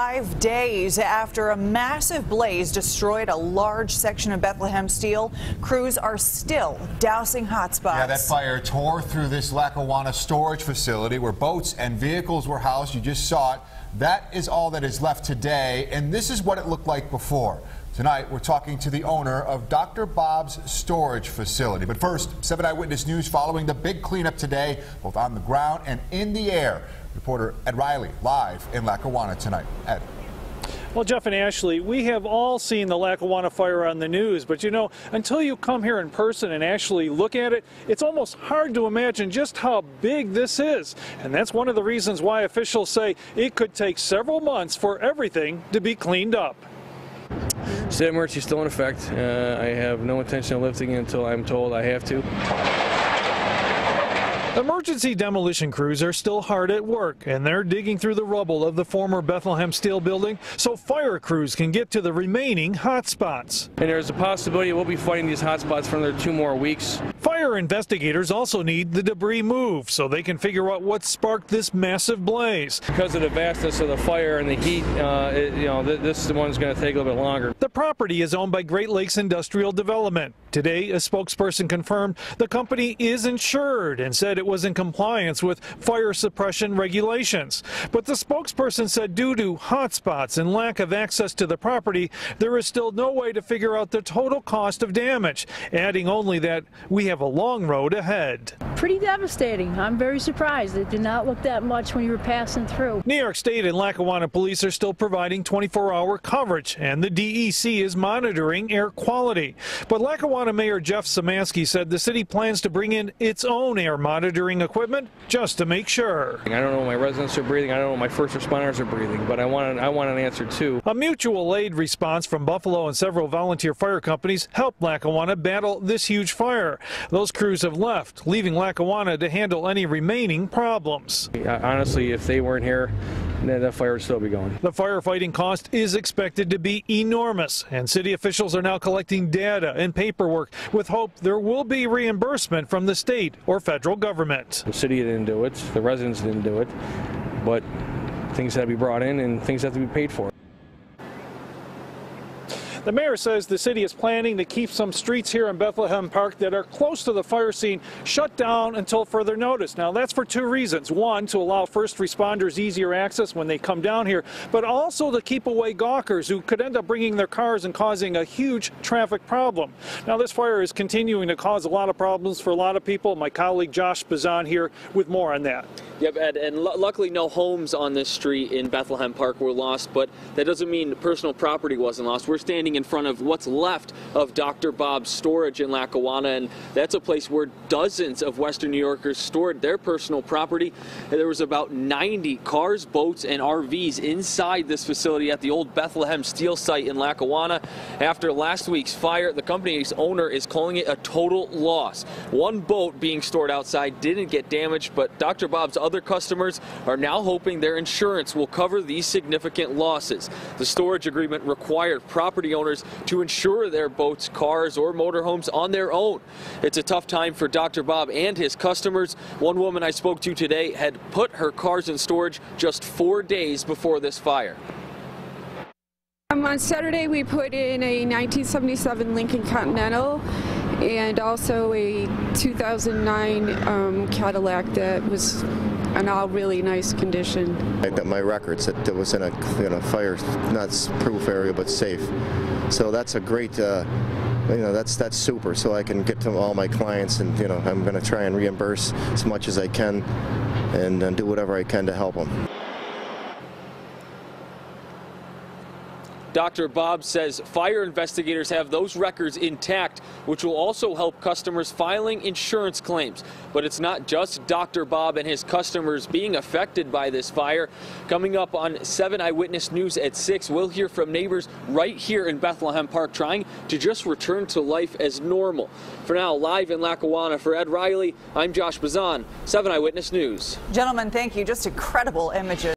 Five days after a massive blaze destroyed a large section of Bethlehem Steel, crews are still dousing hotspots. Yeah, that fire tore through this Lackawanna storage facility where boats and vehicles were housed. You just saw it. That is all that is left today, and this is what it looked like before. Tonight, we're talking to the owner of Dr. Bob's storage facility. But first, 7 Eyewitness News following the big cleanup today, both on the ground and in the air. Reporter Ed Riley live in Lackawanna tonight. Ed. Well, Jeff and Ashley, we have all seen the Lackawanna fire on the news, but you know, until you come here in person and actually look at it, it's almost hard to imagine just how big this is. And that's one of the reasons why officials say it could take several months for everything to be cleaned up. State of emergency is still in effect. Uh, I have no intention of lifting it until I'm told I have to. Emergency demolition crews are still hard at work, and they're digging through the rubble of the former Bethlehem Steel building so fire crews can get to the remaining hot spots. And there's a possibility we'll be fighting these hot spots for another two more weeks. Fire investigators also need the debris moved so they can figure out what sparked this massive blaze. Because of the vastness of the fire and the heat, uh, it, you know, th this is the one going to take a little bit longer. The property is owned by Great Lakes Industrial Development. Today, a spokesperson confirmed the company is insured and said it was in compliance with fire suppression regulations. But the spokesperson said due to hotspots and lack of access to the property, there is still no way to figure out the total cost of damage, adding only that we have a long road ahead. Pretty devastating. I'm very surprised. It did not look that much when you were passing through. New York State and Lackawanna police are still providing 24-hour coverage, and the DEC is monitoring air quality. But Lackawanna Lackawanna Mayor Jeff Szymanski said the city plans to bring in its own air monitoring equipment just to make sure. I don't know what my residents are breathing. I don't know what my first responders are breathing, but I want an, I want an answer too. A mutual aid response from Buffalo and several volunteer fire companies helped Lackawanna battle this huge fire. Those crews have left, leaving Lackawanna to handle any remaining problems. Honestly, if they weren't here, that fire would still be going. The firefighting cost is expected to be enormous, and city officials are now collecting data and paperwork with hope there will be reimbursement from the state or federal government. The city didn't do it, the residents didn't do it, but things had to be brought in and things have to be paid for. The mayor says the city is planning to keep some streets here in Bethlehem Park that are close to the fire scene shut down until further notice. Now, that's for two reasons. One, to allow first responders easier access when they come down here, but also to keep away gawkers who could end up bringing their cars and causing a huge traffic problem. Now, this fire is continuing to cause a lot of problems for a lot of people. My colleague Josh Bazan here with more on that. Yep, Ed, and luckily no homes on this street in Bethlehem Park were lost, but that doesn't mean personal property wasn't lost. We're standing in front of what's left of Dr. Bob's storage in Lackawanna, and that's a place where dozens of Western New Yorkers stored their personal property. And there was about 90 cars, boats, and RVs inside this facility at the old Bethlehem Steel site in Lackawanna. After last week's fire, the company's owner is calling it a total loss. One boat being stored outside didn't get damaged, but Dr. Bob's other customers are now hoping their insurance will cover these significant losses. The storage agreement required property owners owners to insure their boats, cars, or motorhomes on their own. It's a tough time for Dr. Bob and his customers. One woman I spoke to today had put her cars in storage just four days before this fire. Um, on Saturday, we put in a 1977 Lincoln Continental and also a 2009 um, Cadillac that was in all really nice condition. My records that it was in a, in a fire, not proof area, but safe. So that's a great, uh, you know, that's that's super. So I can get to all my clients, and you know, I'm going to try and reimburse as much as I can, and, and do whatever I can to help them. Dr. Bob says fire investigators have those records intact, which will also help customers filing insurance claims. But it's not just Dr. Bob and his customers being affected by this fire. Coming up on 7 Eyewitness News at 6, we'll hear from neighbors right here in Bethlehem Park trying to just return to life as normal. For now, live in Lackawanna for Ed Riley, I'm Josh Bazan, 7 Eyewitness News. Gentlemen, thank you. Just incredible images.